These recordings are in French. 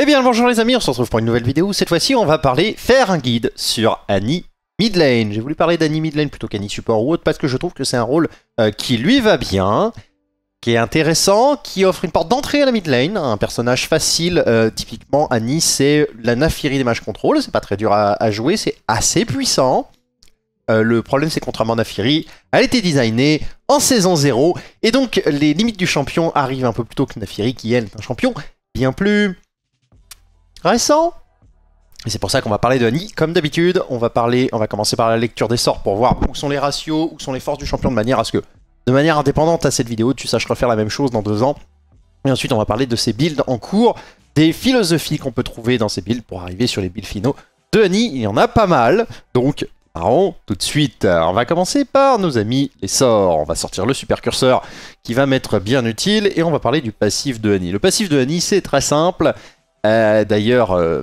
Eh bien bonjour les amis, on se retrouve pour une nouvelle vidéo. Cette fois-ci on va parler, faire un guide sur Annie Midlane. J'ai voulu parler d'Annie Midlane plutôt qu'Annie Support ou autre parce que je trouve que c'est un rôle euh, qui lui va bien, qui est intéressant, qui offre une porte d'entrée à la Midlane, un personnage facile. euh, typiquement Annie c'est la Nafiri des matchs contrôle, c'est pas très dur à, jouer, c'est assez puissant. Euh, le problème c'est contrairement à Nafiri, elle était designée en saison 0 et donc les limites du champion arrivent un peu plus tôt que Nafiri qui elle est un champion bien plus récent. Et c'est pour ça qu'on va parler de Annie. Comme d'habitude, on va parler, on va commencer par la lecture des sorts pour voir où sont les ratios, où sont les forces du champion de manière à ce que, de manière indépendante à cette vidéo, tu saches refaire la même chose dans deux ans. Et ensuite, on va parler de ces builds en cours, des philosophies qu'on peut trouver dans ces builds pour arriver sur les builds finaux de Annie. Il y en a pas mal, donc partons tout de suite. On va commencer par nos amis les sorts. On va sortir le super curseur qui va m'être bien utile et on va parler du passif de Annie. Le passif de Annie, c'est très simple. Euh, D'ailleurs, euh,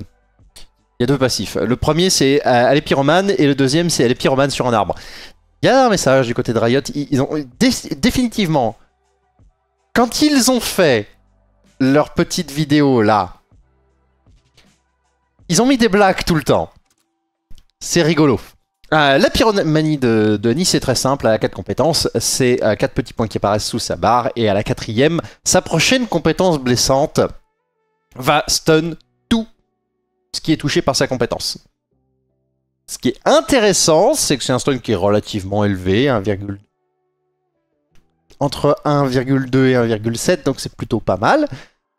il y a deux passifs. Le premier, c'est euh, elle est pyromane, et le deuxième, c'est est pyromane sur un arbre. Il y a un message du côté de Riot. Ils, ont dé- définitivement, quand ils ont fait leur petite vidéo là, ils ont mis des blagues tout le temps. C'est rigolo. Euh, la pyromanie de, de Nice est très simple, elle a 4 compétences, c'est 4 petits points qui apparaissent sous sa barre, et à la quatrième, sa prochaine compétence blessante va stun tout ce qui est touché par sa compétence. Ce qui est intéressant, c'est que c'est un stun qui est relativement élevé, 1, entre 1,2 et 1,7, donc c'est plutôt pas mal.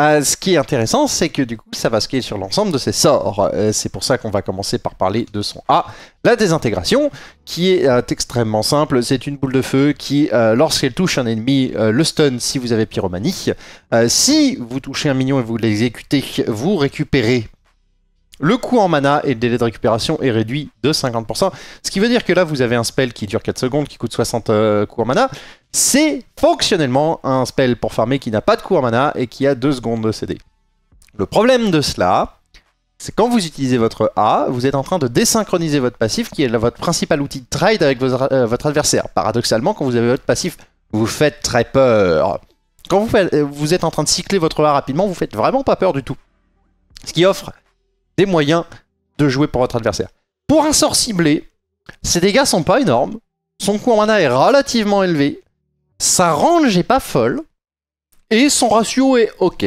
Euh, ce qui est intéressant, c'est que du coup, ça va scaler sur l'ensemble de ses sorts. Euh, c'est pour ça qu'on va commencer par parler de son A, la désintégration, qui est euh, extrêmement simple. C'est une boule de feu qui, euh, lorsqu'elle touche un ennemi, le stun si vous avez pyromanie. Si vous touchez un minion et vous l'exécutez, vous récupérez le coût en mana et le délai de récupération est réduit de 50%. Ce qui veut dire que là, vous avez un spell qui dure 4 secondes, qui coûte 60 euh, coups en mana. C'est fonctionnellement un spell pour farmer qui n'a pas de coût en mana et qui a 2 secondes de CD. Le problème de cela, c'est quand vous utilisez votre A, vous êtes en train de désynchroniser votre passif, qui est votre principal outil de trade avec votre, euh, votre adversaire. Paradoxalement, quand vous avez votre passif, vous faites très peur. Quand euh, vous êtes en train de cycler votre A rapidement, vous faites vraiment pas peur du tout. Ce qui offre des moyens de jouer pour votre adversaire. Pour un sort ciblé, ses dégâts sont pas énormes, son coût en mana est relativement élevé, sa range est pas folle, et son ratio est ok.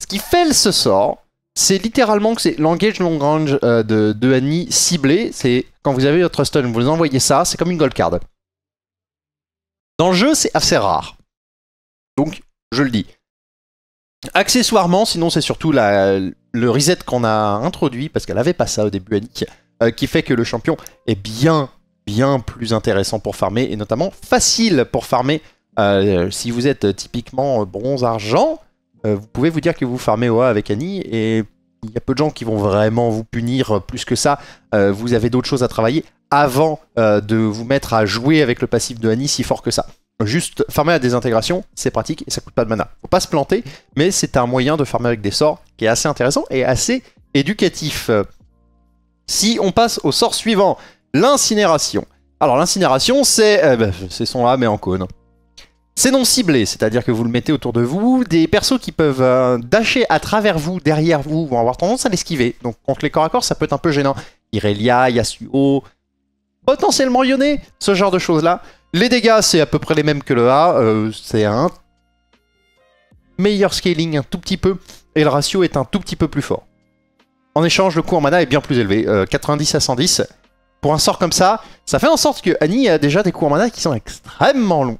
Ce qui fait ce sort, c'est littéralement que c'est l'engage long range euh, de, de Annie ciblé, c'est quand vous avez votre stun, vous envoyez ça, c'est comme une gold card. Dans le jeu, c'est assez rare. Donc, je le dis. Accessoirement, sinon c'est surtout la, le reset qu'on a introduit, parce qu'elle avait pas ça au début, Annie, euh, qui fait que le champion est bien, bien plus intéressant pour farmer, et notamment facile pour farmer. Euh, si vous êtes typiquement bronze-argent, euh, vous pouvez vous dire que vous farmez OA avec Annie, et il y a peu de gens qui vont vraiment vous punir plus que ça. Vous avez d'autres choses à travailler avant de vous mettre à jouer avec le passif de Annie si fort que ça. Juste farmer la désintégration, c'est pratique et ça coûte pas de mana. Faut pas se planter, mais c'est un moyen de farmer avec des sorts qui est assez intéressant et assez éducatif. Si on passe au sort suivant, l'incinération. Alors l'incinération, c'est euh, bah, c'est son A mais en cône. C'est non ciblé, c'est-à-dire que vous le mettez autour de vous. Des persos qui peuvent euh, dasher à travers vous, derrière vous, vont avoir tendance à l'esquiver. Donc contre les corps à corps, ça peut être un peu gênant. Irelia, Yasuo, potentiellement Yone, ce genre de choses-là. Les dégâts, c'est à peu près les mêmes que le A. euh, c'est un meilleur scaling un tout petit peu. Et le ratio est un tout petit peu plus fort. En échange, le coût en mana est bien plus élevé. euh, 90 à 110. Pour un sort comme ça, ça fait en sorte que Annie a déjà des coûts en mana qui sont extrêmement longs.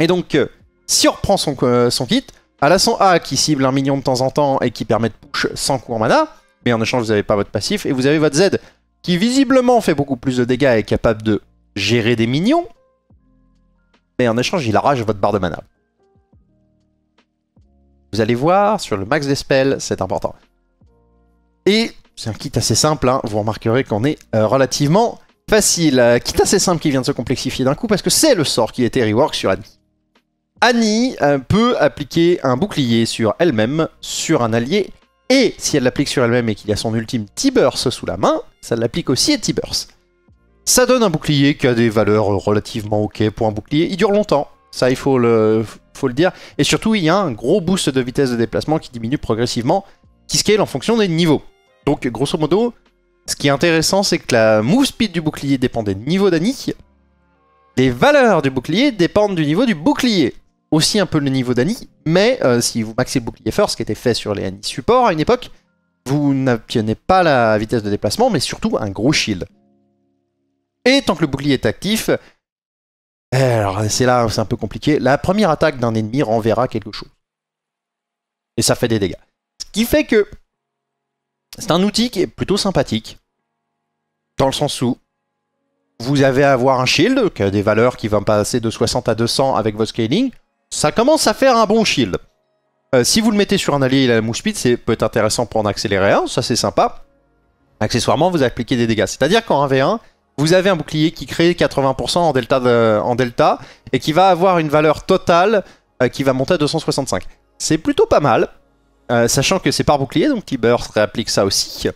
Et donc, euh, si on reprend son, euh, kit, elle a son A qui cible un minion de temps en temps et qui permet de push sans coût en mana. Mais en échange, vous n'avez pas votre passif. Et vous avez votre Z qui visiblement fait beaucoup plus de dégâts et est capable de gérer des minions. Mais en échange, il arrache votre barre de mana. Vous allez voir, sur le max des spells, c'est important. Et c'est un kit assez simple, hein, vous remarquerez qu'on est euh, relativement facile. Euh, kit assez simple qui vient de se complexifier d'un coup parce que c'est le sort qui été rework sur Annie. Annie euh, peut appliquer un bouclier sur elle-même, sur un allié, et si elle l'applique sur elle-même et qu'il y a son ultime T-Burst sous la main, ça l'applique aussi à T-Burst. Ça donne un bouclier qui a des valeurs relativement ok pour un bouclier. Il dure longtemps, ça il faut le, dire. Et surtout, il y a un gros boost de vitesse de déplacement qui diminue progressivement qui scale en fonction des niveaux. Donc, grosso modo, ce qui est intéressant, c'est que la move speed du bouclier dépend des niveaux d'Annie. Les valeurs du bouclier dépendent du niveau du bouclier. Aussi un peu le niveau d'Annie, mais euh, si vous maxez le bouclier first, ce qui était fait sur les Annie support à une époque, vous n'obtenez pas la vitesse de déplacement, mais surtout un gros shield. Et tant que le bouclier est actif, eh, alors c'est là où c'est un peu compliqué, la première attaque d'un ennemi renverra quelque chose. Et ça fait des dégâts. Ce qui fait que c'est un outil qui est plutôt sympathique, dans le sens où vous avez à avoir un shield, qui a des valeurs qui vont passer de 60 à 200 avec votre scaling, ça commence à faire un bon shield. Euh, si vous le mettez sur un allié, il a la mouche speed, c'est peut être intéressant pour en accélérer un, ça c'est sympa. Accessoirement, vous appliquez des dégâts. C'est-à-dire qu'en 1v1, vous avez un bouclier qui crée 80% en delta, et qui va avoir une valeur totale euh, qui va monter à 265. C'est plutôt pas mal, euh, sachant que c'est par bouclier, donc T-Burst réapplique ça aussi.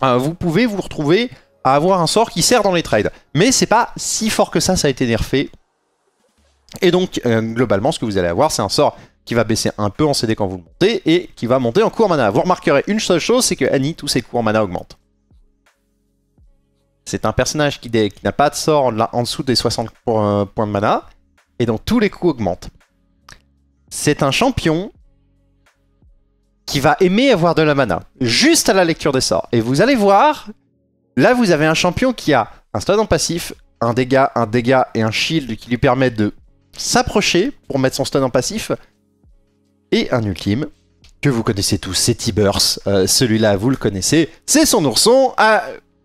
vous pouvez vous retrouver à avoir un sort qui sert dans les trades. Mais c'est pas si fort que ça, ça a été nerfé. Et donc, globalement, ce que vous allez avoir, c'est un sort qui va baisser un peu en CD quand vous le montez, et qui va monter en cours mana. Vous remarquerez une seule chose, c'est que Annie, tous ses cours mana augmentent. C'est un personnage qui, n'a pas de sort en, dessous des 60 points de mana, et donc tous les coups augmentent. C'est un champion qui va aimer avoir de la mana, juste à la lecture des sorts. Et vous allez voir, là vous avez un champion qui a un stun en passif, un dégât, un dégât et un shield qui lui permettent de s'approcher pour mettre son stun en passif, et un ultime, que vous connaissez tous, c'est T-Burst. Euh, celui-là, vous le connaissez, c'est son ourson.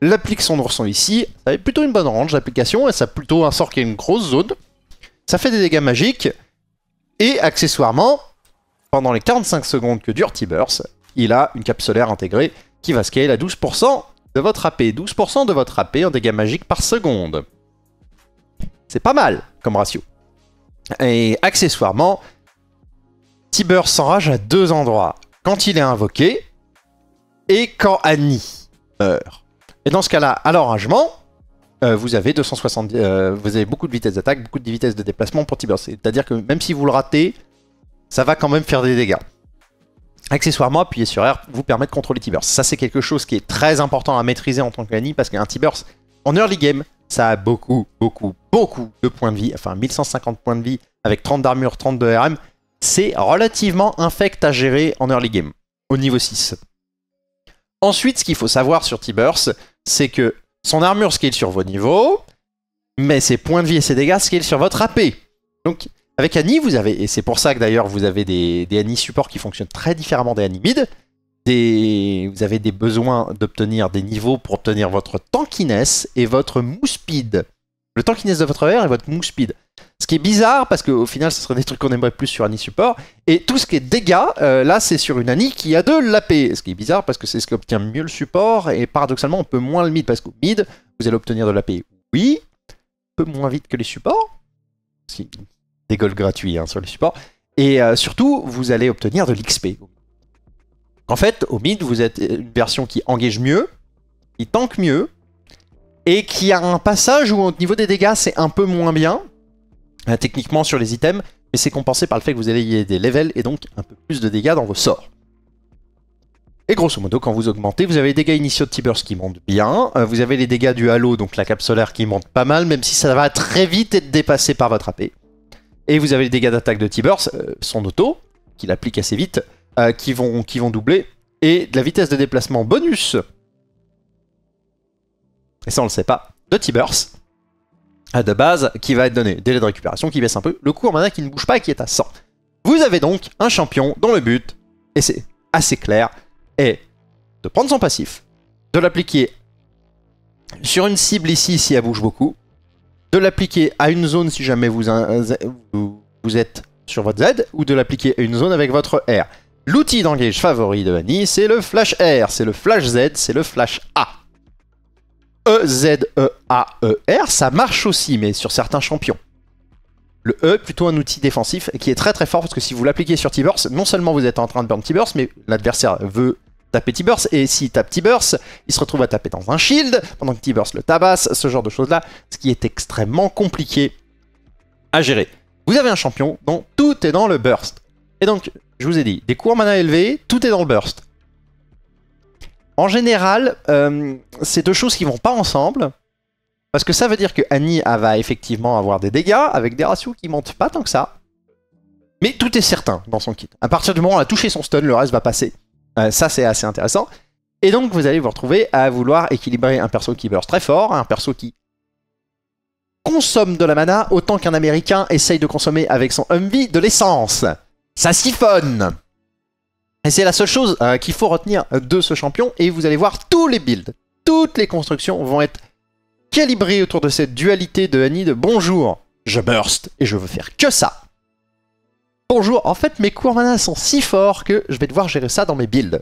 L'applique son ourson ici. Ça a plutôt une bonne range d'application, et ça a plutôt un sort qui a une grosse zone. Ça fait des dégâts magiques. Et accessoirement, pendant les 45 secondes que dure T-Burst, il a une capsulaire intégrée qui va scale à 12% de votre AP. 12% de votre AP en dégâts magiques par seconde. C'est pas mal comme ratio. Et accessoirement, Tiber s'enrage à deux endroits. Quand il est invoqué et quand Annie meurt. Et dans ce cas-là, à l'enragement, euh, vous avez 270, euh, vous avez beaucoup de vitesse d'attaque, beaucoup de vitesse de déplacement pour Tiber. C'est-à-dire que même si vous le ratez, ça va quand même faire des dégâts. Accessoirement, appuyer sur R vous permet de contrôler T-Burst. Ça, c'est quelque chose qui est très important à maîtriser en tant qu'Annie parce qu'un T-Burst, en early game, ça a beaucoup, beaucoup, beaucoup de points de vie. Enfin, 1150 points de vie avec 30 d'armure, 30 de RM c'est relativement infect à gérer en early game, au niveau 6. Ensuite, ce qu'il faut savoir sur T-Burst, c'est que son armure scale sur vos niveaux, mais ses points de vie et ses dégâts scale sur votre AP. Donc, avec Annie, vous avez, et c'est pour ça que d'ailleurs vous avez des, des Annie support qui fonctionnent très différemment des Annie mid, vous avez des besoins d'obtenir des niveaux pour obtenir votre tankiness et votre move speed. Le tankiness de votre R et votre move speed. Ce qui est bizarre parce qu'au final, ce serait des trucs qu'on aimerait plus sur Annie Support. Et tout ce qui est dégâts, euh, là, c'est sur une Annie qui a de l'AP. Ce qui est bizarre parce que c'est ce qui obtient mieux le support. Et paradoxalement, on peut moins le mid parce qu'au mid, vous allez obtenir de l'AP. Oui, un peu moins vite que les supports. Si, des golds gratuits hein, sur les supports. Et euh, surtout, vous allez obtenir de l'XP. En fait, au mid, vous êtes une version qui engage mieux, qui tank mieux, et qui a un passage où au niveau des dégâts, c'est un peu moins bien euh, techniquement sur les items, mais c'est compensé par le fait que vous ayez des levels et donc un peu plus de dégâts dans vos sorts. Et grosso modo, quand vous augmentez, vous avez les dégâts initiaux de T-Burst qui montent bien, euh, vous avez les dégâts du Halo, donc la cape solaire qui monte pas mal, même si ça va très vite être dépassé par votre AP. Et vous avez les dégâts d'attaque de T-Burst, euh, son auto, qu'il applique assez vite, qui, vont, qui vont doubler, et de la vitesse de déplacement bonus, et ça on le sait pas, de T-Burst, de base qui va être donné. Délai de récupération qui baisse un peu. Le cours en mana qui ne bouge pas et qui est à 100. Vous avez donc un champion dont le but, et c'est assez clair, est de prendre son passif, de l'appliquer sur une cible ici si elle bouge beaucoup, de l'appliquer à une zone si jamais vous, vous êtes sur votre Z, ou de l'appliquer à une zone avec votre R. L'outil d'engage favori de Annie, c'est le Flash R, c'est le Flash Z, c'est le Flash A. E-Z-E-A-E-R, ça marche aussi, mais sur certains champions. Le E, plutôt un outil défensif qui est très très fort parce que si vous l'appliquez sur T-Burst, non seulement vous êtes en train de burn T-Burst, mais l'adversaire veut taper T-Burst, et s'il tape T-Burst, il se retrouve à taper dans un shield, pendant que T-Burst le tabasse, ce genre de choses-là, ce qui est extrêmement compliqué à gérer. Vous avez un champion dont tout est dans le burst. Et donc, je vous ai dit, des cours mana élevés, tout est dans le burst. En général, euh, c'est deux choses qui vont pas ensemble. Parce que ça veut dire que Annie va effectivement avoir des dégâts avec des ratios qui montent pas tant que ça. Mais tout est certain dans son kit. À partir du moment où elle a touché son stun, le reste va passer. Euh, ça, c'est assez intéressant. Et donc, vous allez vous retrouver à vouloir équilibrer un perso qui burst très fort, un perso qui consomme de la mana autant qu'un américain essaye de consommer avec son Humvee de l'essence. Ça siphonne Et c'est la seule chose euh, qu'il faut retenir de ce champion, et vous allez voir tous les builds, toutes les constructions vont être calibrées autour de cette dualité de Annie de bonjour, je burst et je veux faire que ça. Bonjour, en fait mes cours mana sont si forts que je vais devoir gérer ça dans mes builds.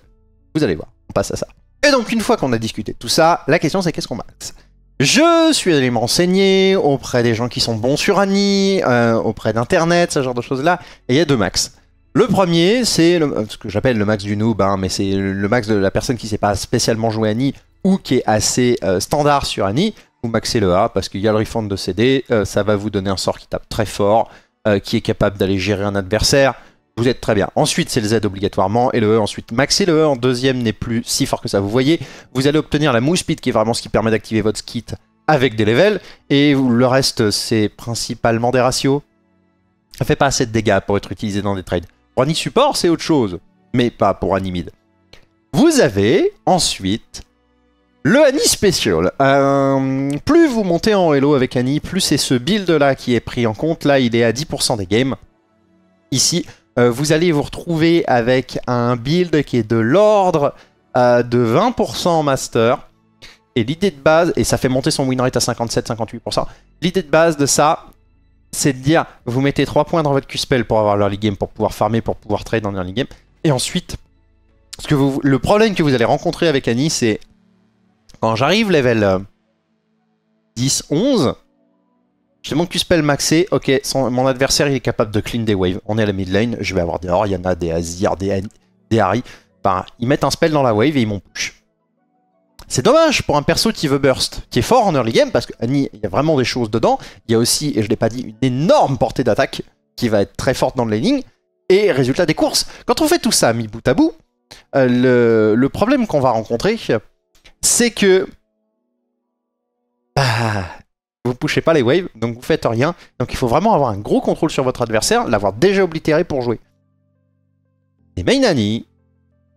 Vous allez voir, on passe à ça. Et donc une fois qu'on a discuté de tout ça, la question c'est qu'est-ce qu'on max Je suis allé m'enseigner auprès des gens qui sont bons sur Annie, euh, auprès d'internet, ce genre de choses là, et il y a deux max. Le premier, c'est ce que j'appelle le max du noob, hein, mais c'est le max de la personne qui ne sait pas spécialement jouer Annie ou qui est assez euh, standard sur Annie. Vous maxez le A parce qu'il y a le refund de CD, euh, ça va vous donner un sort qui tape très fort, qui est capable d'aller gérer un adversaire. Vous êtes très bien. Ensuite, c'est le Z obligatoirement et le E. Ensuite, maxez le E en deuxième n'est plus si fort que ça. Vous voyez, vous allez obtenir la move speed qui est vraiment ce qui permet d'activer votre kit avec des levels. Et le reste, c'est principalement des ratios. Ça fait pas assez de dégâts pour être utilisé dans des trades. Pour Annie Support, c'est autre chose, mais pas pour Annie Mid. Vous avez ensuite le Annie Special. Euh, plus vous montez en Hello avec Annie, plus c'est ce build là qui est pris en compte. Là, il est à 10% des games. Ici, euh, vous allez vous retrouver avec un build qui est de l'ordre euh, de 20% en master. Et l'idée de base, et ça fait monter son win rate à 57-58%, l'idée de base de ça, c'est de dire, vous mettez 3 points dans votre Q-Spell pour avoir l'early game, pour pouvoir farmer, pour pouvoir trade dans l'early game. Et ensuite, le problème que vous allez rencontrer avec Annie, c'est quand j'arrive level 10, euh, 11, j'ai mon Q-Spell maxé, ok, mon adversaire est capable de clean des waves. On est à la mid lane, je vais avoir des Oriana, des Azir, des, des Harry. Ils mettent un spell dans la wave et ils m'ont push. C'est dommage pour un perso qui veut burst, qui est fort en early game, parce il y a vraiment des choses dedans. Il y a aussi, et je l'ai pas dit, une énorme portée d'attaque qui va être très forte dans le laning. Et résultat des courses, quand on fait tout ça mis bout à bout, euh, le, problème qu'on va rencontrer, c'est que bah, vous pushez pas les waves, donc vous faites rien. Donc il faut vraiment avoir un gros contrôle sur votre adversaire, l'avoir déjà oblitéré pour jouer. Les main Annie,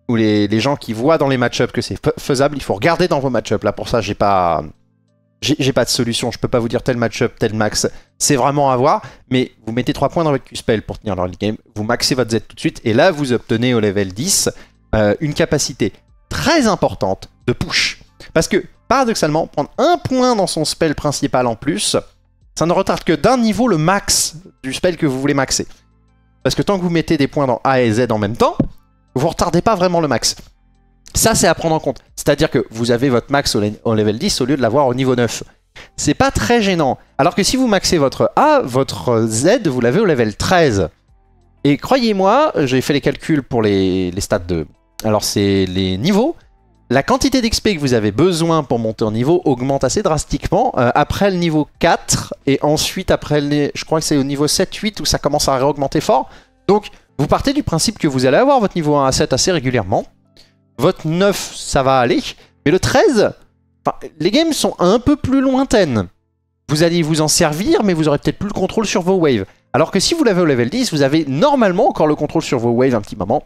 ou les, gens qui voient dans les match-ups que c'est faisable, il faut regarder dans vos match-ups. Là, pour ça, j'ai pas... Pas de solution, je peux pas vous dire tel match-up, tel max. C'est vraiment à voir, mais vous mettez 3 points dans votre Q-Spell pour tenir leur game, vous maxez votre Z tout de suite, et là, vous obtenez au level 10 euh, une capacité très importante de push. Parce que, paradoxalement, prendre un point dans son spell principal en plus, ça ne retarde que d'un niveau le max du spell que vous voulez maxer. Parce que tant que vous mettez des points dans A et Z en même temps, vous retardez pas vraiment le max. Ça, c'est à prendre en compte. C'est-à-dire que vous avez votre max au, level 10 au lieu de l'avoir au niveau 9. C'est pas très gênant. Alors que si vous maxez votre A, votre Z, vous l'avez au level 13. Et croyez-moi, j'ai fait les calculs pour les, stats de... Alors c'est les niveaux. La quantité d'XP que vous avez besoin pour monter en niveau augmente assez drastiquement euh, après le niveau 4 et ensuite après les... Je crois que c'est au niveau 7-8 où ça commence à réaugmenter fort. Donc vous partez du principe que vous allez avoir votre niveau 1 à 7 assez régulièrement. Votre 9, ça va aller. Mais le 13, les games sont un peu plus lointaines. Vous allez vous en servir, mais vous aurez peut-être plus le contrôle sur vos waves. Alors que si vous l'avez au level 10, vous avez normalement encore le contrôle sur vos waves un petit moment.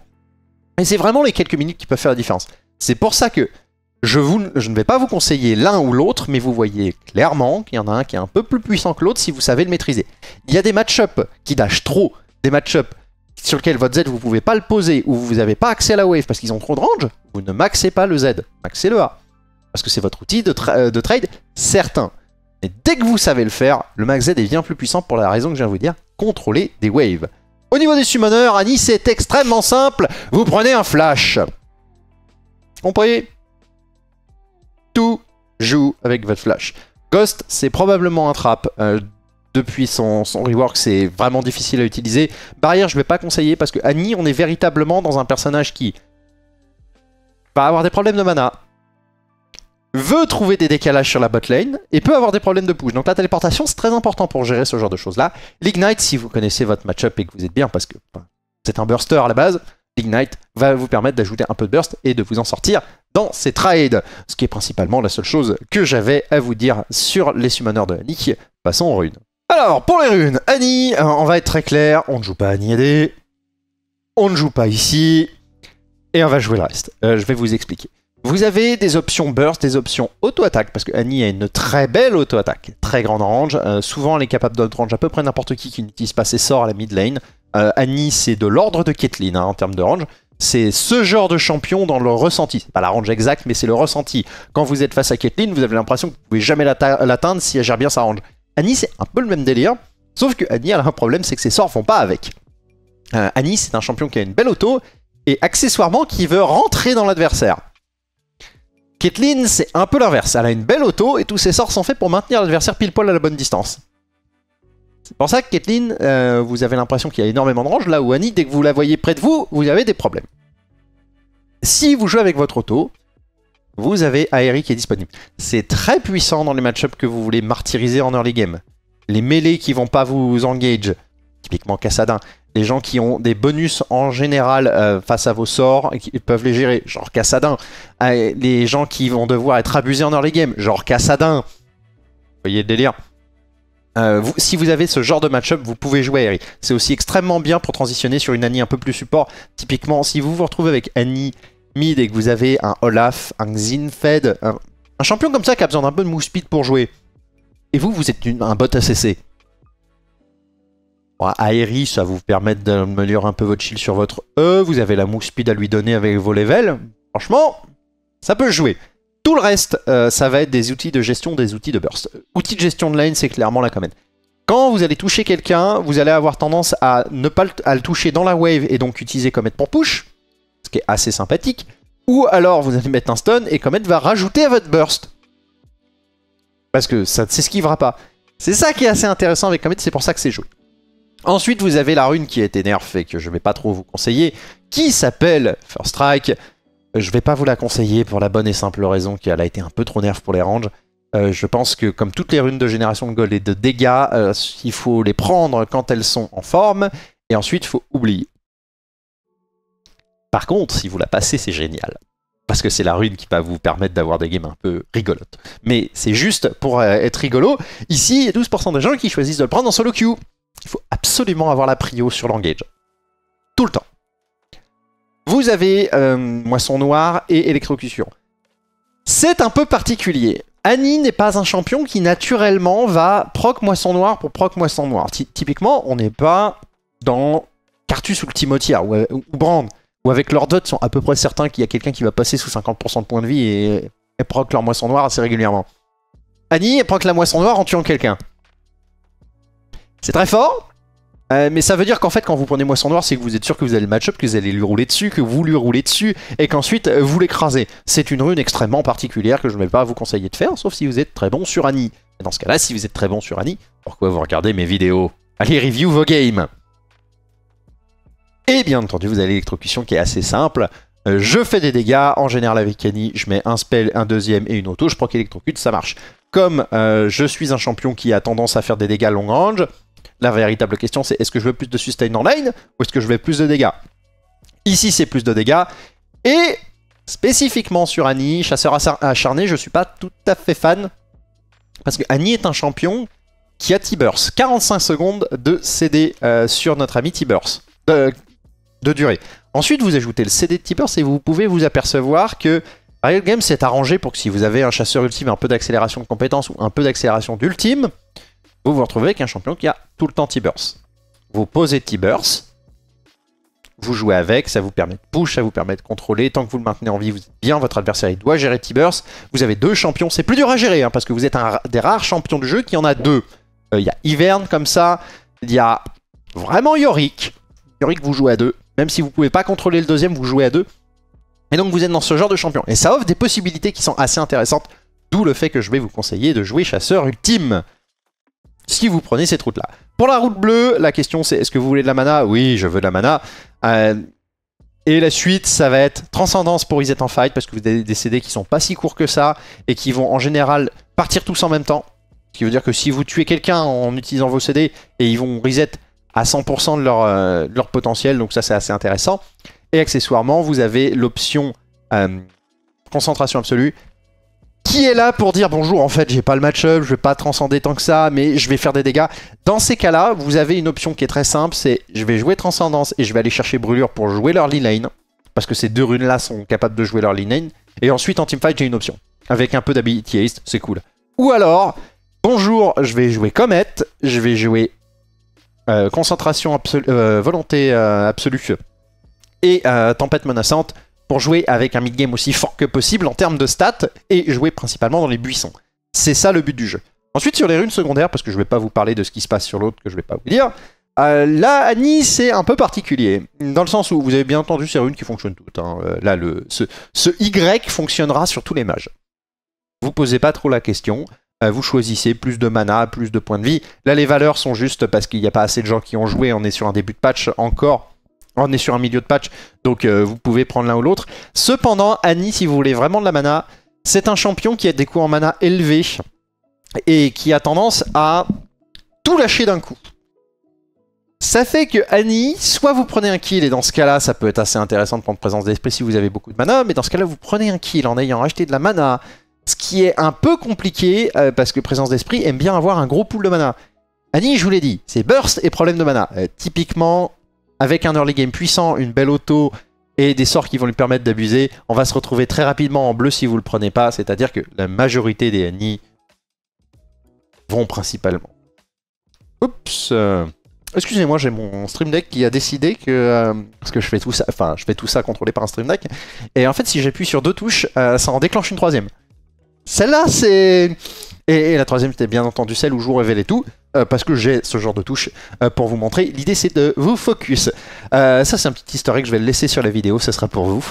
Et c'est vraiment les quelques minutes qui peuvent faire la différence. C'est pour ça que je, ne vais pas vous conseiller l'un ou l'autre, mais vous voyez clairement qu'il y en a un qui est un peu plus puissant que l'autre si vous savez le maîtriser. Il y a des match-ups qui dashent trop, des match-ups sur lequel votre Z vous pouvez pas le poser ou vous n'avez pas accès à la wave parce qu'ils ont trop de range, vous ne maxez pas le Z, maxez le A. Parce que c'est votre outil de, euh, de, trade certain. Et dès que vous savez le faire, le max Z est bien plus puissant pour la raison que je viens de vous dire, contrôler des waves. Au niveau des summoners, Annie c'est extrêmement simple, vous prenez un flash. Compris Tout joue avec votre flash. Ghost, c'est probablement un trap. Euh, depuis son, rework, c'est vraiment difficile à utiliser. Barrière, je ne vais pas conseiller parce que Annie, on est véritablement dans un personnage qui va avoir des problèmes de mana, veut trouver des décalages sur la bot lane et peut avoir des problèmes de push. Donc la téléportation, c'est très important pour gérer ce genre de choses-là. L'Ignite, si vous connaissez votre match-up et que vous êtes bien, parce que c'est un burster à la base, l'Ignite va vous permettre d'ajouter un peu de burst et de vous en sortir dans ses trades. Ce qui est principalement la seule chose que j'avais à vous dire sur les summoners de Annie. Passons aux runes. Alors, pour les runes, Annie, euh, on va être très clair, on ne joue pas Annie AD, on ne joue pas ici, et on va jouer le reste. Euh, je vais vous expliquer. Vous avez des options burst, des options auto-attaque, parce que Annie a une très belle auto-attaque, très grande range. Euh, souvent, elle est capable d'out-range à peu près n'importe qui qui n'utilise pas ses sorts à la mid lane. Annie, c'est de l'ordre de Caitlyn hein, en termes de range. C'est ce genre de champion dans le ressenti. C'est pas la range exacte, mais c'est le ressenti. Quand vous êtes face à Caitlyn, vous avez l'impression que vous pouvez jamais l'atteindre si elle gère bien sa range. Annie, c'est un peu le même délire. Sauf que Annie, a un problème, c'est que ses sorts font pas avec. Euh, Annie, c'est un champion qui a une belle auto, et accessoirement qui veut rentrer dans l'adversaire. Caitlyn, c'est un peu l'inverse. Elle a une belle auto, et tous ses sorts sont faits pour maintenir l'adversaire pile poil à la bonne distance. C'est pour ça que Caitlyn, euh, vous avez l'impression qu'il y a énormément de range, là où Annie, dès que vous la voyez près de vous, vous avez des problèmes. Si vous jouez avec votre auto, vous avez Aeri qui est disponible. C'est très puissant dans les match-ups que vous voulez martyriser en early game. Les mêlés qui vont pas vous engage, typiquement Cassadin. Les gens qui ont des bonus en général euh, face à vos sorts qui peuvent les gérer, genre Cassadin. Euh, les gens qui vont devoir être abusés en early game, genre Cassadin. Vous voyez le délire euh, si vous avez ce genre de match-up, vous pouvez jouer Aeri. C'est aussi extrêmement bien pour transitionner sur une Annie un peu plus support. Typiquement, si vous vous retrouvez avec Annie mid et que vous avez un Olaf, un Xinfed, un, champion comme ça qui a besoin d'un peu de move pour jouer, et vous, vous êtes un bot ACC. Bon, ça vous permet d'améliorer un peu votre shield sur votre E, vous avez la move speed à lui donner avec vos levels. Franchement, ça peut jouer. Tout le reste, euh, ça va être des outils de gestion, des outils de burst. Outils de gestion de lane, c'est clairement la commande. Quand vous allez toucher quelqu'un, vous allez avoir tendance à ne pas le, toucher dans la wave et donc utiliser Comet pour push ce qui est assez sympathique. Ou alors vous allez mettre un stun et Comet va rajouter à votre burst. Parce que ça ne s'esquivera pas. C'est ça qui est assez intéressant avec Comet, c'est pour ça que c'est joué. Ensuite, vous avez la rune qui a été nerf et que je ne vais pas trop vous conseiller, qui s'appelle First Strike. Je ne vais pas vous la conseiller pour la bonne et simple raison qu'elle a été un peu trop nerf pour les ranges. Euh, je pense que comme toutes les runes de génération de gold et de dégâts, euh, il faut les prendre quand elles sont en forme, et ensuite il faut oublier. Par contre, si vous la passez, c'est génial. Parce que c'est la rune qui va vous permettre d'avoir des games un peu rigolotes. Mais c'est juste pour euh, être rigolo. Ici, il y a 12% de gens qui choisissent de le prendre en solo queue. Il faut absolument avoir la prio sur l'engage. Tout le temps. Vous avez euh, Moisson Noire et Électrocution. C'est un peu particulier. Annie n'est pas un champion qui naturellement va proc Moisson Noire pour proc Moisson Noire. typiquement, on n'est pas dans Cartus ou le ou, ou Brand ou avec leur dot, sont à peu près certains qu'il y a quelqu'un qui va passer sous 50% de points de vie et, et proc leur moisson noire assez régulièrement. Annie proc la moisson noire en tuant quelqu'un. C'est très fort, euh, mais ça veut dire qu'en fait, quand vous prenez Moisson Noire, c'est que vous êtes sûr que vous allez le match-up, que vous allez lui rouler dessus, que vous lui roulez dessus, et qu'ensuite euh, vous l'écrasez. C'est une rune extrêmement particulière que je ne vais pas vous conseiller de faire, sauf si vous êtes très bon sur Annie. dans ce cas-là, si vous êtes très bon sur Annie, pourquoi vous regardez mes vidéos? Allez review vos games et bien entendu, vous avez l'électrocution qui est assez simple. Euh, je fais des dégâts, en général avec Annie, je mets un spell, un deuxième et une auto, je prends qu'électrocute, ça marche. Comme euh, je suis un champion qui a tendance à faire des dégâts long range, la véritable question c'est est-ce que je veux plus de sustain en lane ou est-ce que je veux plus de dégâts? Ici c'est plus de dégâts, et spécifiquement sur Annie, chasseur acharné, je suis pas tout à fait fan, parce que Annie est un champion qui a T-Burst. 45 secondes de CD euh, sur notre ami T-Burst de durée. Ensuite, vous ajoutez le CD de Tippers et vous pouvez vous apercevoir que Riot Games s'est arrangé pour que si vous avez un chasseur ultime, un peu d'accélération de compétences ou un peu d'accélération d'ultime, vous vous retrouvez avec un champion qui a tout le temps T-Burst. Vous posez T-Burst, vous jouez avec, ça vous permet de push, ça vous permet de contrôler. Tant que vous le maintenez en vie, vous êtes bien, votre adversaire il doit gérer T-Burst. Vous avez deux champions, c'est plus dur à gérer hein, parce que vous êtes un des rares champions du jeu qui en a deux. Euh, il y a Hivern comme ça, il y a vraiment Yorick. Yorick vous jouez à deux. Même si vous pouvez pas contrôler le deuxième, vous jouez à deux. Et donc vous êtes dans ce genre de champion. Et ça offre des possibilités qui sont assez intéressantes. D'où le fait que je vais vous conseiller de jouer chasseur ultime. Si vous prenez cette route-là. Pour la route bleue, la question c'est est-ce que vous voulez de la mana? Oui, je veux de la mana. Euh, et la suite, ça va être Transcendance pour reset en fight, parce que vous avez des CD qui sont pas si courts que ça, et qui vont en général partir tous en même temps. Ce qui veut dire que si vous tuez quelqu'un en utilisant vos CD, et ils vont reset à 100% de leur, euh, potentiel, donc ça c'est assez intéressant. Et accessoirement, vous avez l'option euh, concentration absolue. Qui est là pour dire bonjour, en fait j'ai pas le match-up, je vais pas transcender tant que ça, mais je vais faire des dégâts. Dans ces cas-là, vous avez une option qui est très simple, c'est je vais jouer Transcendance et je vais aller chercher Brûlure pour jouer leur lane, parce que ces deux runes-là sont capables de jouer leur lane. Et ensuite en teamfight j'ai une option, avec un peu d'ability haste, c'est cool. Ou alors, bonjour, je vais jouer Comet, je vais jouer euh, Concentration absolue, euh, Volonté euh, absolue et Tempête menaçante, pour jouer avec un mid-game aussi fort que possible en termes de stats et jouer principalement dans les buissons. C'est ça le but du jeu. Ensuite, sur les runes secondaires, parce que je ne vais pas vous parler de ce qui se passe sur l'autre, que je ne vais pas vous dire, là, Annie, c'est un peu particulier. Dans le sens où vous avez bien entendu ces runes qui fonctionnent toutes. Hein. Là, le, ce, ce, Y fonctionnera sur tous les mages. Vous posez pas trop la question. Euh, vous choisissez plus de mana, plus de points de vie. Là, les valeurs sont juste parce qu'il n'y a pas assez de gens qui ont joué. On est sur un début de patch encore. On est sur un milieu de patch, donc euh, vous pouvez prendre l'un ou l'autre. Cependant, Annie, si vous voulez vraiment de la mana, c'est un champion qui a des coûts en mana élevés et qui a tendance à tout lâcher d'un coup. Ça fait que Annie, soit vous prenez un kill, et dans ce cas-là, ça peut être assez intéressant de prendre présence d'esprit si vous avez beaucoup de mana, mais dans ce cas-là, vous prenez un kill en ayant acheté de la mana, ce qui est un peu compliqué, euh, parce que présence d'esprit aime bien avoir un gros pool de mana. Annie, je vous l'ai dit, c'est burst et problème de mana. Euh, typiquement, avec un early game puissant, une belle auto et des sorts qui vont lui permettre d'abuser, on va se retrouver très rapidement en bleu si vous le prenez pas, c'est-à-dire que la majorité des NI vont principalement. Oups euh, Excusez-moi, j'ai mon Stream Deck qui a décidé que... Parce que je fais tout ça, enfin, je fais tout ça contrôlé par un Stream Deck. Et en fait, si j'appuie sur deux touches, ça en déclenche une troisième. Celle-là, c'est... Et, la troisième, c'était bien entendu celle où je vous révélais tout. Euh, parce que j'ai ce genre de touche euh, pour vous montrer. L'idée c'est de vous focus. Euh, ça c'est un petit historique, je vais le laisser sur la vidéo, ce sera pour vous.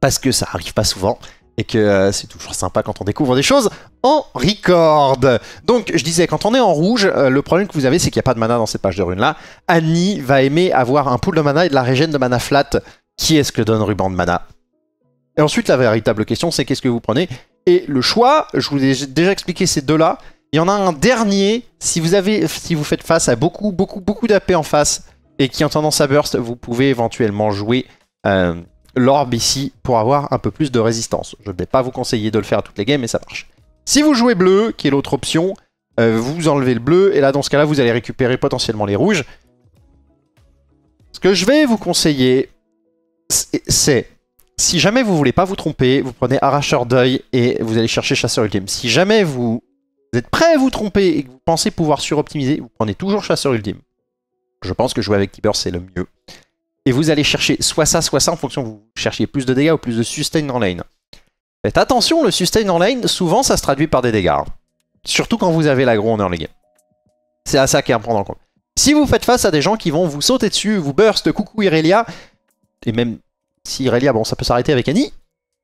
parce que ça arrive pas souvent et que c'est toujours sympa quand on découvre des choses en record. Donc je disais, quand on est en rouge, le problème que vous avez c'est qu'il n'y a pas de mana dans cette page de runes là. Annie va aimer avoir un pool de mana et de la régène de mana flat. Qui est-ce que donne ruban de mana? Et ensuite la véritable question c'est qu'est-ce que vous prenez? Et le choix, je vous ai déjà expliqué ces deux-là, il y en a un dernier, si vous, avez, si vous faites face à beaucoup, beaucoup, beaucoup d'AP en face et qui ont tendance à burst, vous pouvez éventuellement jouer euh, l'orbe ici pour avoir un peu plus de résistance. Je ne vais pas vous conseiller de le faire à toutes les games, mais ça marche. Si vous jouez bleu, qui est l'autre option, euh, vous enlevez le bleu, et là dans ce cas-là, vous allez récupérer potentiellement les rouges. Ce que je vais vous conseiller, c'est, si jamais vous voulez pas vous tromper, vous prenez arracheur d'œil et vous allez chercher chasseur ultime. Si jamais vous êtes prêt à vous tromper et que vous pensez pouvoir suroptimiser, vous prenez toujours chasseur ultime. Je pense que jouer avec Keeper, c'est le mieux. Et vous allez chercher soit ça, soit ça, en fonction que vous cherchiez plus de dégâts ou plus de sustain en lane. Faites attention, le sustain en lane, souvent ça se traduit par des dégâts. Hein. Surtout quand vous avez l'agro en early game. C'est à ça qu'il y à prendre en compte. Si vous faites face à des gens qui vont vous sauter dessus, vous burst, coucou Irelia, et même si Irelia, bon ça peut s'arrêter avec Annie,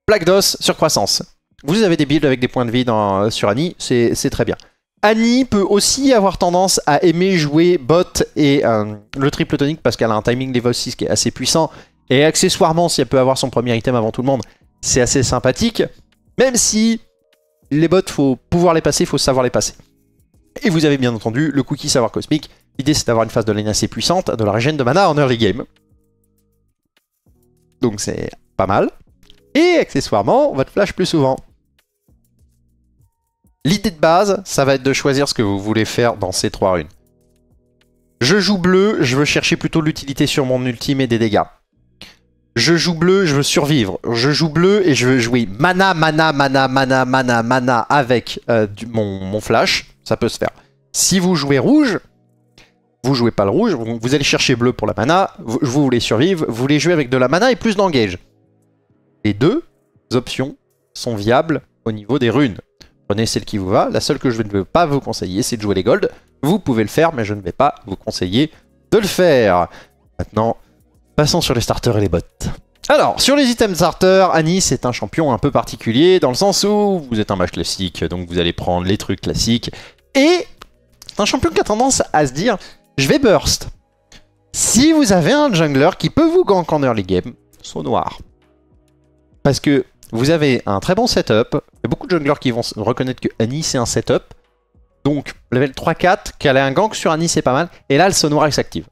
Black DOS sur croissance. Vous avez des builds avec des points de vie euh, sur Annie, c'est très bien. Annie peut aussi avoir tendance à aimer jouer bot et euh, le triple tonique parce qu'elle a un timing level 6 qui est assez puissant. Et accessoirement, si elle peut avoir son premier item avant tout le monde, c'est assez sympathique. Même si les bots, faut pouvoir les passer, faut savoir les passer. Et vous avez bien entendu le cookie savoir cosmique. L'idée c'est d'avoir une phase de lane assez puissante, de la régène de mana en early game. Donc c'est pas mal. Et accessoirement, votre flash plus souvent. L'idée de base, ça va être de choisir ce que vous voulez faire dans ces trois runes. Je joue bleu, je veux chercher plutôt l'utilité sur mon ultime et des dégâts. Je joue bleu, je veux survivre. Je joue bleu et je veux jouer mana, mana, mana, mana, mana, mana avec euh, mon, flash. Ça peut se faire. Si vous jouez rouge, vous jouez pas le rouge, vous, allez chercher bleu pour la mana, vous, voulez survivre, vous voulez jouer avec de la mana et plus d'engage. Les deux options sont viables au niveau des runes. Prenez celle qui vous va. La seule que je ne veux pas vous conseiller, c'est de jouer les gold. Vous pouvez le faire, mais je ne vais pas vous conseiller de le faire. Maintenant, passons sur les starters et les bots. Alors, sur les items starters, Anis est un champion un peu particulier, dans le sens où vous êtes un match classique, donc vous allez prendre les trucs classiques. Et c'est un champion qui a tendance à se dire, je vais burst. Si vous avez un jungler qui peut vous gank en early game, saut noir. Parce que vous avez un très bon setup. Il y a beaucoup de junglers qui vont reconnaître que Annie c'est un setup. Donc, level 3-4, qu'elle a un gank sur Annie, c'est pas mal. Et là, le saut noir, s'active.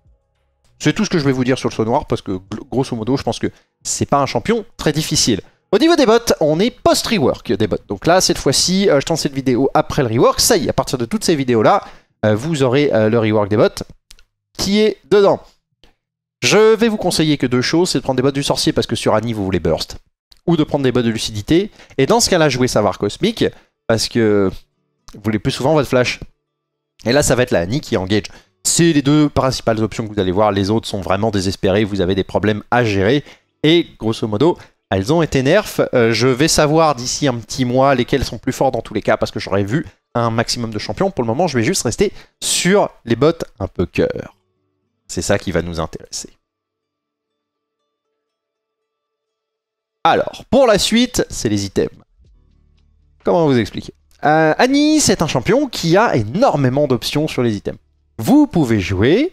C'est tout ce que je vais vous dire sur le saut noir, parce que grosso modo, je pense que c'est pas un champion très difficile. Au niveau des bots, on est post-rework des bots. Donc là, cette fois-ci, euh, je tente cette vidéo après le rework. Ça y est, à partir de toutes ces vidéos-là, euh, vous aurez euh, le rework des bots dedans. Je vais vous conseiller que deux choses, c'est de prendre des bots du sorcier parce que sur Annie, vous voulez burst. Ou de prendre des bots de lucidité. Et dans ce cas-là, jouer savoir cosmique parce que vous voulez plus souvent votre flash. Et là, ça va être la Annie qui engage. C'est les deux principales options que vous allez voir. Les autres sont vraiment désespérés, vous avez des problèmes à gérer. Et grosso modo, elles ont été nerfs. Euh, je vais savoir d'ici un petit mois lesquelles sont plus forts dans tous les cas parce que j'aurais vu un maximum de champions. Pour le moment, je vais juste rester sur les bots un peu cœur. C'est ça qui va nous intéresser. Alors, pour la suite, c'est les items. Comment vous expliquer euh, Annie, c'est un champion qui a énormément d'options sur les items. Vous pouvez jouer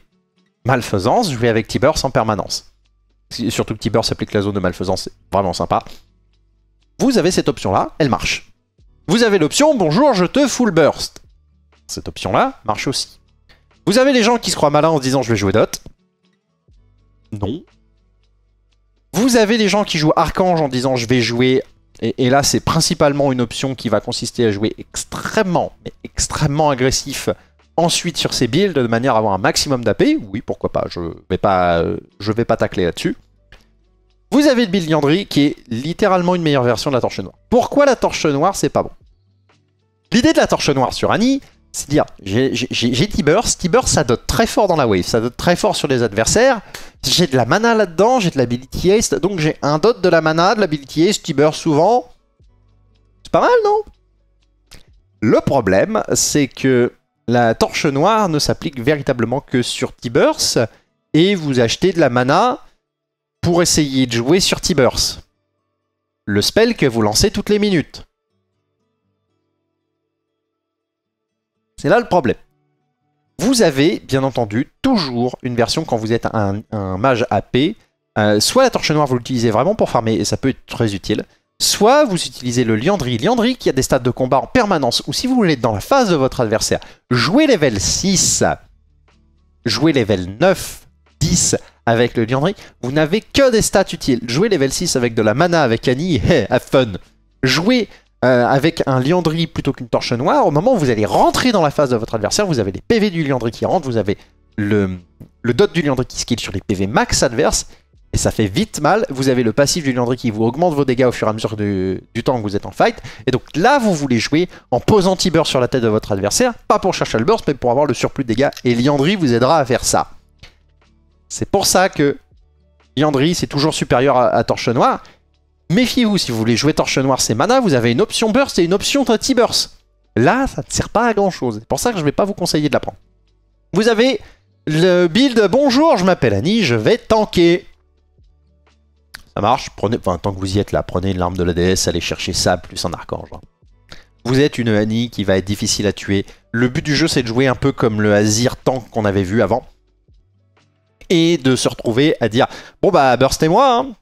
Malfaisance, jouer avec Tibers en permanence surtout que Tiber s'applique la zone de malfaisance, c'est vraiment sympa. Vous avez cette option-là, elle marche. Vous avez l'option « Bonjour, je te full burst ». Cette option-là marche aussi. Vous avez les gens qui se croient malins en se disant « Je vais jouer dot ». Non. Vous avez les gens qui jouent Archange en disant « Je vais jouer... » et, là, c'est principalement une option qui va consister à jouer extrêmement, mais extrêmement agressif ensuite sur ces builds de manière à avoir un maximum d'AP. Oui, pourquoi pas, je vais pas, je vais pas tacler là-dessus. Vous avez le build Liandry qui est littéralement une meilleure version de la torche noire. Pourquoi la torche noire, c'est pas bon? L'idée de la torche noire sur Annie, c'est dire, j'ai T-Burst, T-Burst ça dote très fort dans la wave, ça dote très fort sur les adversaires, j'ai de la mana là-dedans, j'ai de l'ability haste, donc j'ai un dot de la mana, de l'ability haste, T-Burst souvent. C'est pas mal, non? Le problème, c'est que la torche noire ne s'applique véritablement que sur T-Burst, et vous achetez de la mana pour essayer de jouer sur T-Burst. Le spell que vous lancez toutes les minutes. C'est là le problème. Vous avez, bien entendu, toujours une version quand vous êtes un, mage AP. Euh, soit la torche noire, vous l'utilisez vraiment pour farmer, et ça peut être très utile. Soit vous utilisez le Liandry. Liandry qui a des stats de combat en permanence, ou si vous voulez dans la phase de votre adversaire, jouer level 6, jouer level 9, 10 avec le Liandry, vous n'avez que des stats utiles. Jouer level 6 avec de la mana avec Annie, hey, have fun. Jouer euh, avec un Liandry plutôt qu'une torche noire, au moment où vous allez rentrer dans la phase de votre adversaire, vous avez les PV du Liandry qui rentrent, vous avez le, dot du Liandry qui skill sur les PV max adverse, et ça fait vite mal. Vous avez le passif du Liandry qui vous augmente vos dégâts au fur et à mesure du, temps que vous êtes en fight. Et donc là, vous voulez jouer en posant T-Burst sur la tête de votre adversaire, pas pour chercher le burst, mais pour avoir le surplus de dégâts. Et Liandry vous aidera à faire ça. C'est pour ça que Liandry, c'est toujours supérieur à, Torche Noire. Méfiez-vous, si vous voulez jouer Torche Noire, c'est mana, vous avez une option burst et une option T-Burst. Là, ça ne sert pas à grand chose. C'est pour ça que je ne vais pas vous conseiller de la prendre. Vous avez le build « Bonjour, je m'appelle Annie, je vais tanker ». Ça marche, prenez, enfin, tant que vous y êtes là, prenez une larme de la déesse, allez chercher ça plus un archange. Hein. Vous êtes une Annie qui va être difficile à tuer. Le but du jeu, c'est de jouer un peu comme le Azir tank qu'on avait vu avant. Et de se retrouver à dire, bon bah, burstez-moi, hein.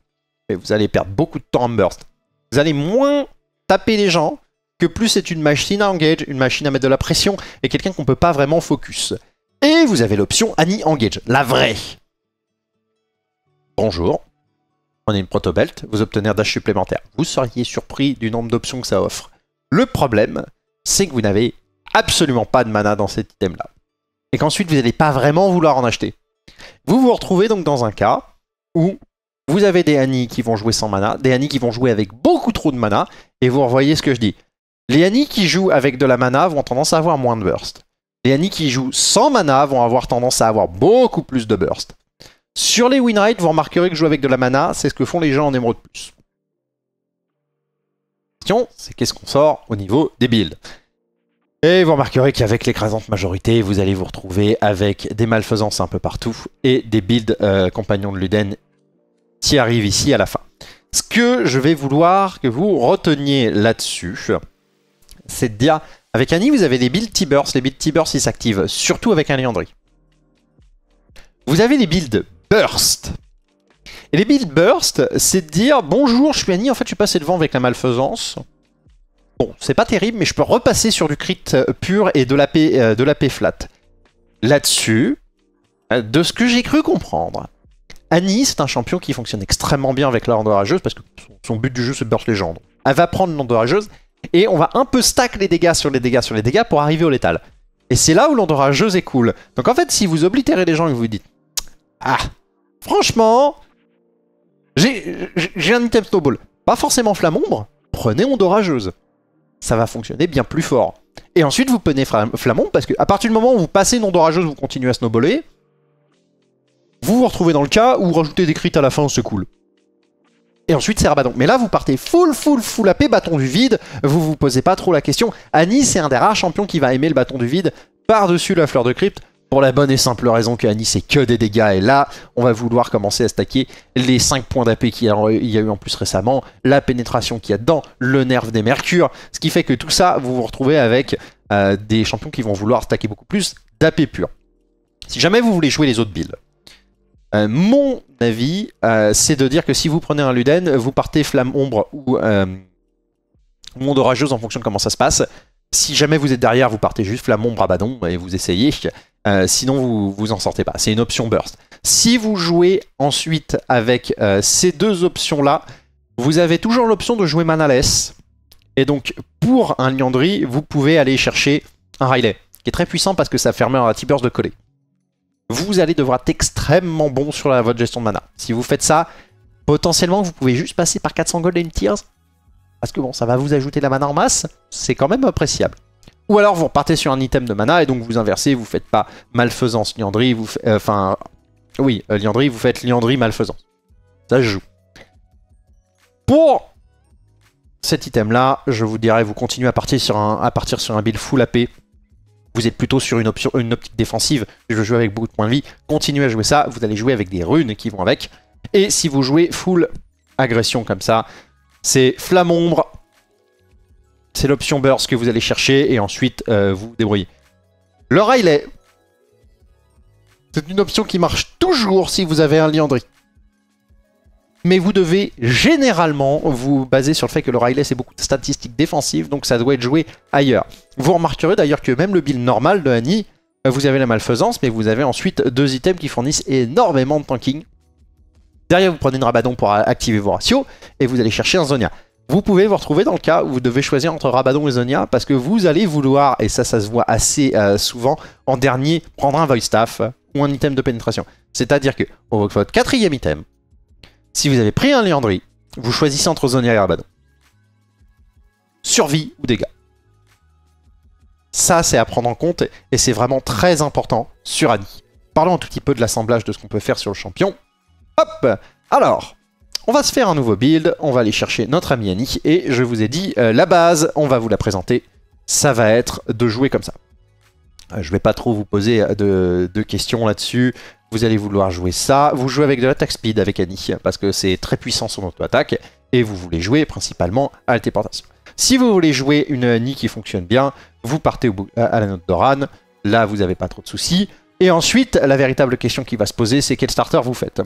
Vous allez perdre beaucoup de temps en burst. Vous allez moins taper les gens que plus c'est une machine à engage, une machine à mettre de la pression, et quelqu'un qu'on peut pas vraiment focus. Et vous avez l'option Annie Engage, la vraie. Bonjour, prenez une proto-belt, vous obtenez un dash supplémentaire. Vous seriez surpris du nombre d'options que ça offre. Le problème, c'est que vous n'avez absolument pas de mana dans cet item-là. Et qu'ensuite, vous n'allez pas vraiment vouloir en acheter. Vous vous retrouvez donc dans un cas où vous avez des Annie qui vont jouer sans mana, des Annie qui vont jouer avec beaucoup trop de mana, et vous revoyez ce que je dis. Les Annie qui jouent avec de la mana vont tendance à avoir moins de burst. Les Annie qui jouent sans mana vont avoir tendance à avoir beaucoup plus de burst. Sur les win vous remarquerez que jouer avec de la mana, c'est ce que font les gens en émeraude plus. La question, c'est qu'est-ce qu'on sort au niveau des builds? Et vous remarquerez qu'avec l'écrasante majorité, vous allez vous retrouver avec des malfaisances un peu partout et des builds euh, compagnons de Luden qui arrivent ici à la fin. Ce que je vais vouloir que vous reteniez là-dessus, c'est de dire, avec Annie, vous avez des builds T-Burst. Les builds T-Burst, ils s'activent surtout avec un Liandry. Vous avez des builds burst. Et les build burst, c'est de dire bonjour, je suis Annie, en fait je suis passé devant avec la malfaisance. Bon, c'est pas terrible, mais je peux repasser sur du crit euh, pur et de la euh, de flat. Là-dessus, euh, de ce que j'ai cru comprendre, Annie, c'est un champion qui fonctionne extrêmement bien avec la lande orageuse parce que son, but du jeu c'est burst légende. Elle va prendre l'onde orageuse et on va un peu stack les dégâts sur les dégâts sur les dégâts pour arriver au létal. Et c'est là où l'onde orageuse est cool. Donc en fait, si vous oblitérez les gens et que vous dites Ah, franchement, j'ai un item snowball, pas forcément flamombre, prenez onde orageuse. Ça va fonctionner bien plus fort. Et ensuite, vous prenez Flam- flamombre parce que à partir du moment où vous passez une onde orageuse, vous continuez à snowballer. Vous vous retrouvez dans le cas où rajouter des crits à la fin, c'est cool. Et ensuite, c'est Rabadon. Mais là, vous partez full, full, full AP, bâton du vide. Vous vous posez pas trop la question. Annie, c'est un des rares champions qui va aimer le bâton du vide par-dessus la fleur de crypte. Pour la bonne et simple raison que Annie, c'est que des dégâts. Et là, on va vouloir commencer à stacker les 5 points d'AP qu'il y, a- eu en plus récemment, la pénétration qu'il y a dedans, le nerf des mercures. Ce qui fait que tout ça, vous vous retrouvez avec euh, des champions qui vont vouloir stacker beaucoup plus d'AP pur. Si jamais vous voulez jouer les autres builds, euh, mon avis, euh, c'est de dire que si vous prenez un Luden, vous partez Flamme Ombre ou euh, Monde Orageuse en fonction de comment ça se passe. Si jamais vous êtes derrière, vous partez juste Flamme Ombre Abaddon et vous essayez. Sinon, vous vous en sortez pas. C'est une option burst. Si vous jouez ensuite avec ces deux options-là, vous avez toujours l'option de jouer Manaless. Et donc, pour un Liandry, vous pouvez aller chercher un Riley, qui est très puissant parce que ça permet à T-Burst de coller vous allez devoir être extrêmement bon sur la, votre gestion de mana. Si vous faites ça, potentiellement vous pouvez juste passer par 400 gold et une tears. Parce que bon, ça va vous ajouter la mana en masse, c'est quand même appréciable. Ou alors vous repartez sur un item de mana et donc vous inversez, vous faites pas malfaisance Liandry, vous euh, enfin oui, euh, Liandry, vous faites Liandry malfaisance. Ça se joue. Pour cet item là, je vous dirais vous continuez à partir sur un, à partir sur un build full AP vous êtes plutôt sur une, option, une optique défensive, je veux jouer avec beaucoup de points de vie, continuez à jouer ça, vous allez jouer avec des runes qui vont avec. Et si vous jouez full agression comme ça, c'est flamme ombre, c'est l'option burst que vous allez chercher, et ensuite euh, vous débrouillez. Le Riley, c'est une option qui marche toujours si vous avez un Liandry. Mais vous devez généralement vous baser sur le fait que le Riley c'est beaucoup de statistiques défensives, donc ça doit être joué ailleurs. Vous remarquerez d'ailleurs que même le build normal de Annie, euh, vous avez la malfaisance, mais vous avez ensuite deux items qui fournissent énormément de tanking. Derrière, vous prenez une Rabadon pour activer vos ratios, et vous allez chercher un Zonia. Vous pouvez vous retrouver dans le cas où vous devez choisir entre Rabadon et Zonia, parce que vous allez vouloir, et ça, ça se voit assez euh, souvent, en dernier, prendre un Void Staff ou un item de pénétration. C'est-à-dire que votre quatrième item, si vous avez pris un Liandry, vous choisissez entre Zonia et Rabadon. Survie ou dégâts. Ça, c'est à prendre en compte et c'est vraiment très important sur Annie. Parlons un tout petit peu de l'assemblage de ce qu'on peut faire sur le champion. Hop Alors, on va se faire un nouveau build, on va aller chercher notre ami Annie et je vous ai dit, euh, la base, on va vous la présenter. Ça va être de jouer comme ça. Euh, je vais pas trop vous poser euh, de, questions là-dessus. Vous allez vouloir jouer ça. Vous jouez avec de l'attaque speed avec Annie parce que c'est très puissant son auto-attaque et vous voulez jouer principalement à la téléportation. Si vous voulez jouer une Annie qui fonctionne bien, vous partez à à la note d'Oran. Là, vous n'avez pas trop de soucis. Et ensuite, la véritable question qui va se poser, c'est quel starter vous faites?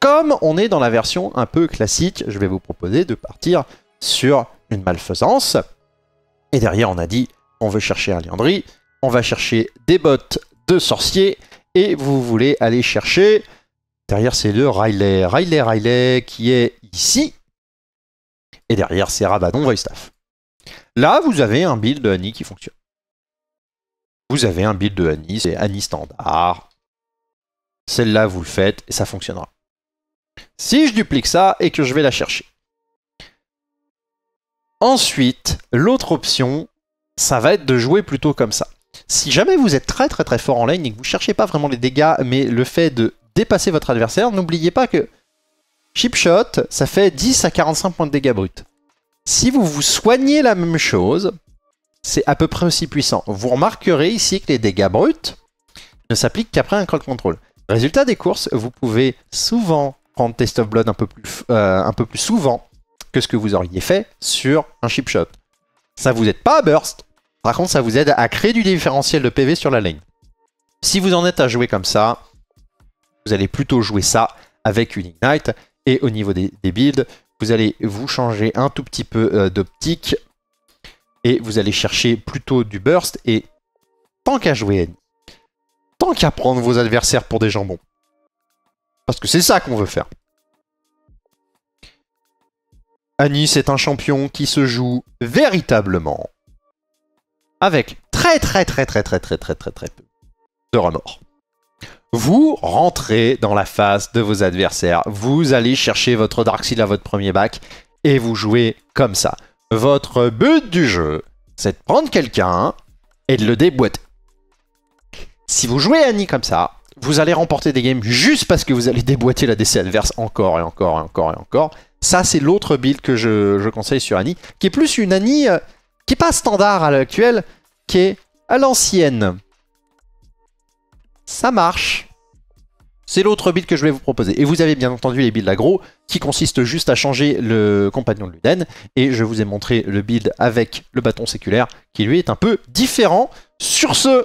Comme on est dans la version un peu classique, je vais vous proposer de partir sur une malfaisance. Et derrière, on a dit, on veut chercher un Liandry, on va chercher des bottes de sorciers, et vous voulez aller chercher... Derrière, c'est le Riley. Riley, Riley, qui est ici. Et derrière, c'est Rabadon Voistaff. Là, vous avez un build de Annie qui fonctionne. Vous avez un build de Annie, c'est Annie standard. Celle-là, vous le faites et ça fonctionnera. Si je duplique ça et que je vais la chercher. Ensuite, l'autre option, ça va être de jouer plutôt comme ça. Si jamais vous êtes très très très fort en lane et que vous cherchez pas vraiment les dégâts, mais le fait de dépasser votre adversaire, n'oubliez pas que chip shot, ça fait 10 à 45 points de dégâts bruts. Si vous vous soignez la même chose, c'est à peu près aussi puissant. Vous remarquerez ici que les dégâts bruts ne s'appliquent qu'après un crowd control. Résultat des courses, vous pouvez souvent prendre Test of Blood un peu plus, euh, un peu plus souvent que ce que vous auriez fait sur un chip shot. Ça vous aide pas à burst, par contre ça vous aide à créer du différentiel de PV sur la lane. Si vous en êtes à jouer comme ça, vous allez plutôt jouer ça avec une Ignite, et au niveau des, builds, vous allez vous changer un tout petit peu euh, d'optique, et vous allez chercher plutôt du burst, et tant qu'à jouer tant qu'à prendre vos adversaires pour des jambons, Parce que c'est ça qu'on veut faire. Annie, c'est un champion qui se joue véritablement avec très très très très très très très très très peu de remords. Vous rentrez dans la phase de vos adversaires, vous allez chercher votre Dark Seal à votre premier bac et vous jouez comme ça. Votre but du jeu, c'est de prendre quelqu'un et de le déboîter. Si vous jouez Annie comme ça, vous allez remporter des games juste parce que vous allez déboîter la DC adverse encore et encore et encore et encore. Ça, c'est l'autre build que je, conseille sur Annie, qui est plus une Annie euh, qui n'est pas standard à l'actuelle, qui est à l'ancienne. Ça marche. C'est l'autre build que je vais vous proposer. Et vous avez bien entendu les builds agro, qui consistent juste à changer le compagnon de Luden. Et je vous ai montré le build avec le bâton séculaire, qui lui est un peu différent. Sur ce,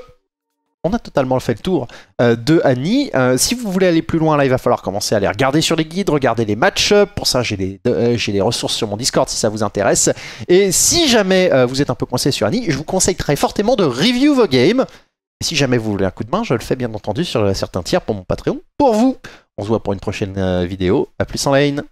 on a totalement fait le tour euh, de Annie. Euh, si vous voulez aller plus loin, là, il va falloir commencer à aller regarder sur les guides, regarder les match Pour ça, j'ai les, euh, ressources sur mon Discord si ça vous intéresse. Et si jamais vous êtes un peu coincé sur Annie, je vous conseille très fortement de review vos games. Et si jamais vous voulez un coup de main, je le fais bien entendu sur certains tiers pour mon Patreon. Pour vous, on se voit pour une prochaine vidéo. A plus en lane